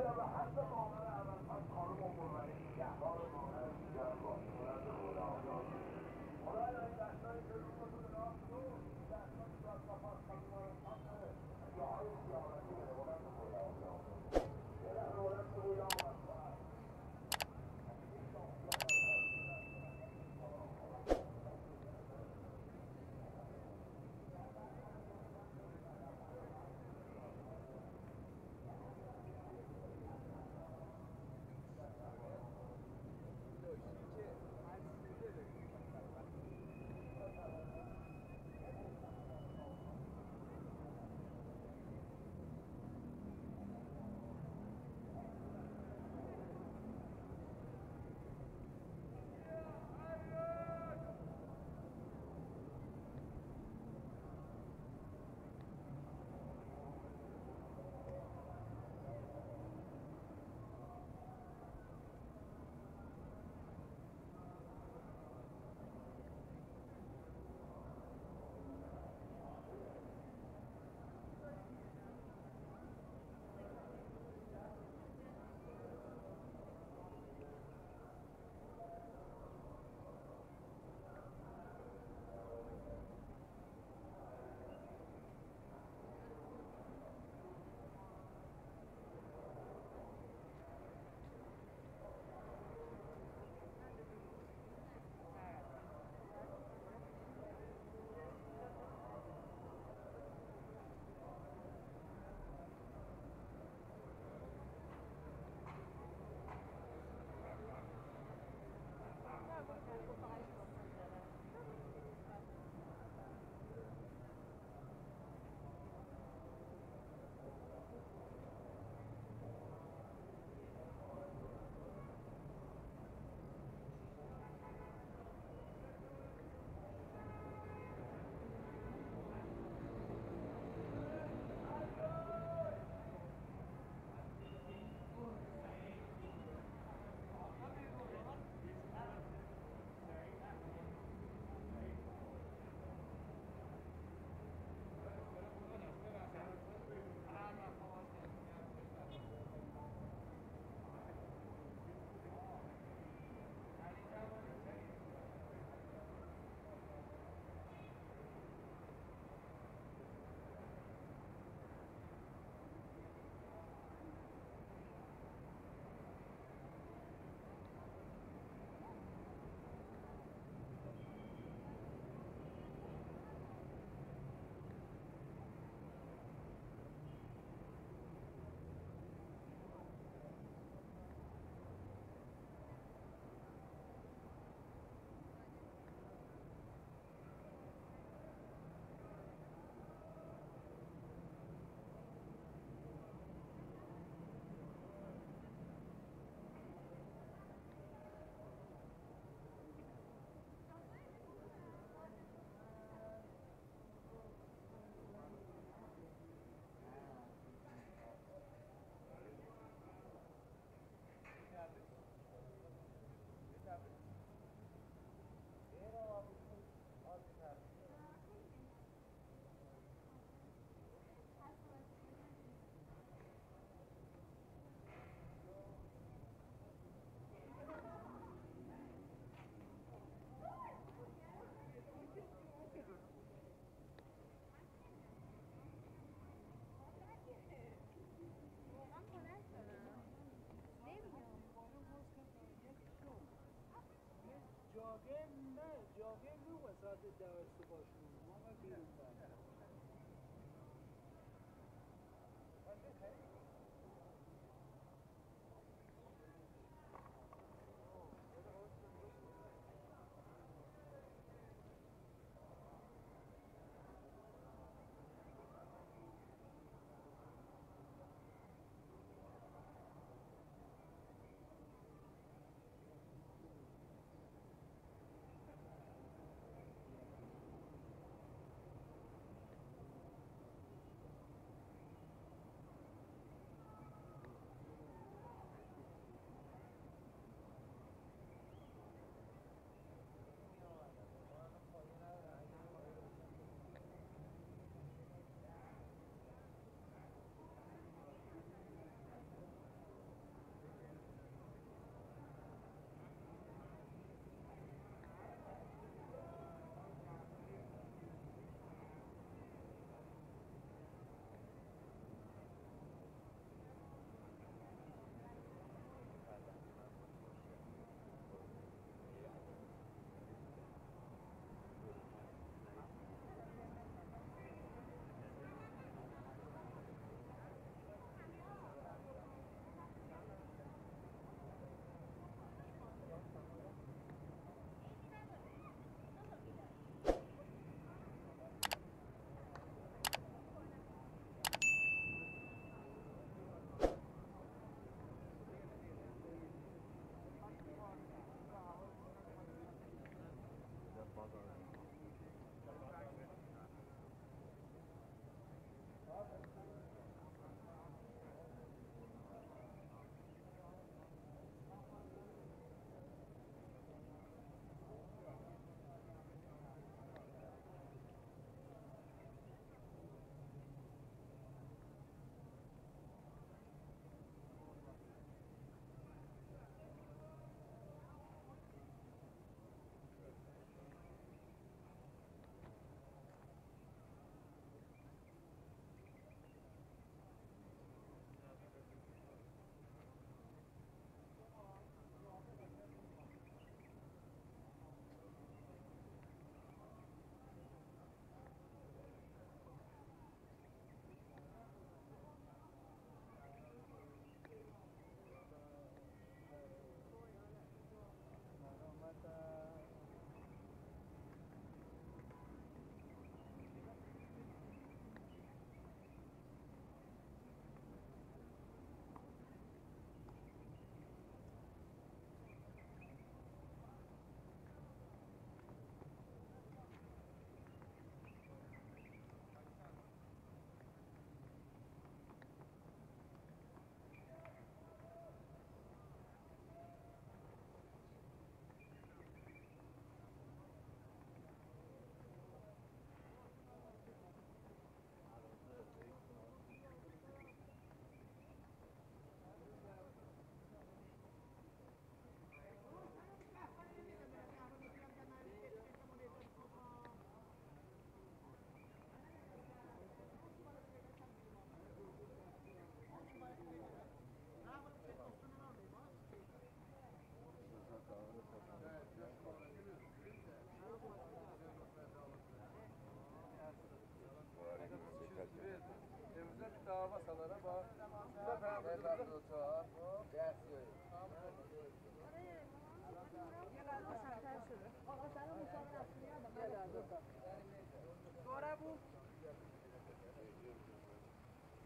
خدایا به حد مادر اول پس خانم و قربانی نگهدار مادر این دستایی که رو راه تو این دستایی که از رو سیامتی جاگه نه جاگه ساعت ده صبح شروع ما بیرون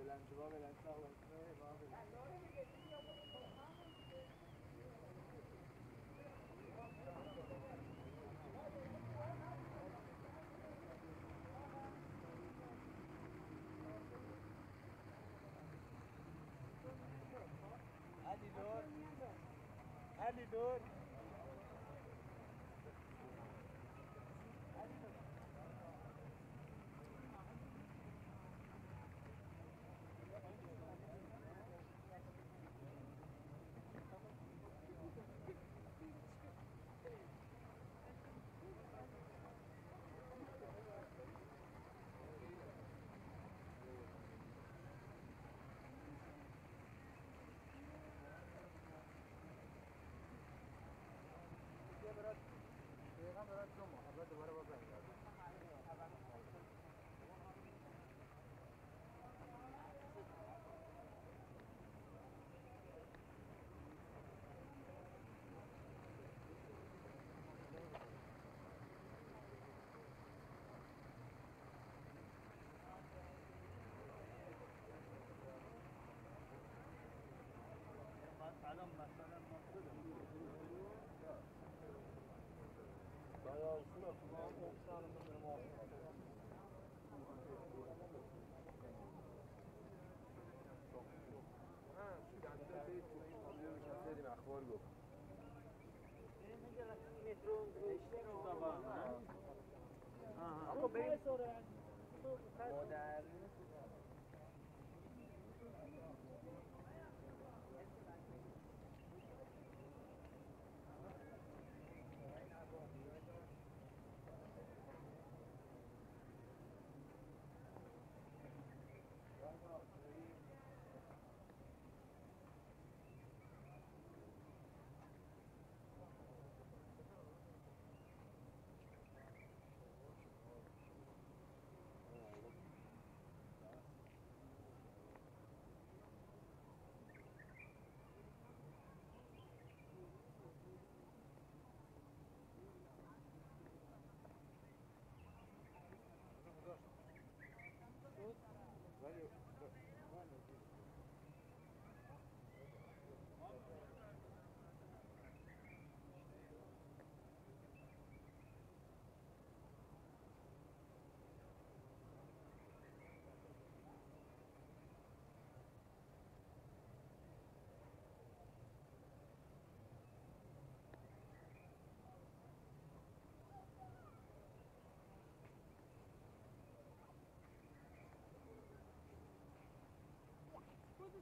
بلنچه با علی دور علی دور اخبار گفت مادر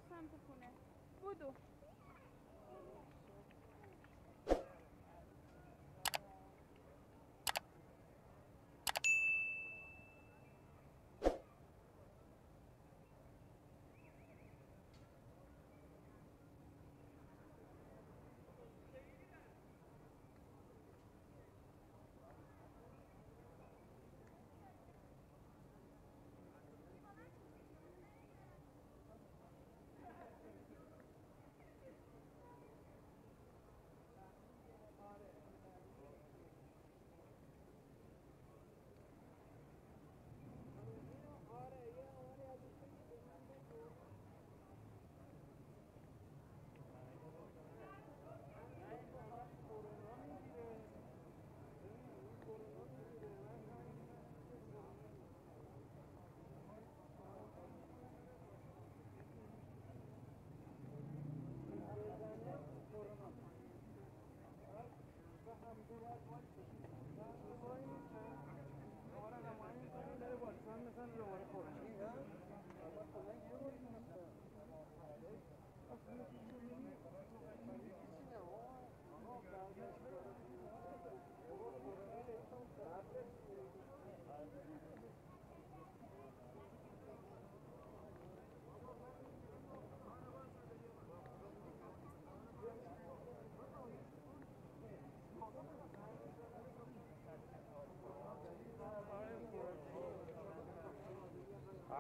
سمت خونه. بودو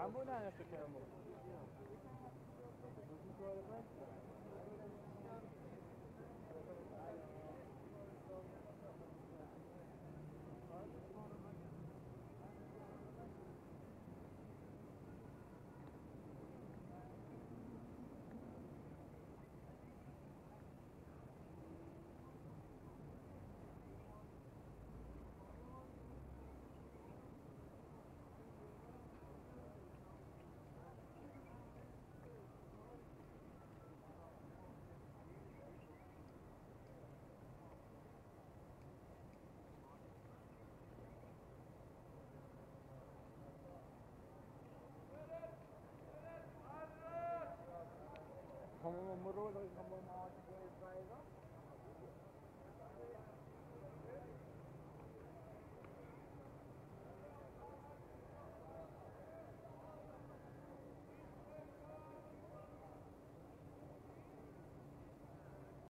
عمو لا يعطيك عمو